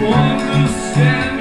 won't understand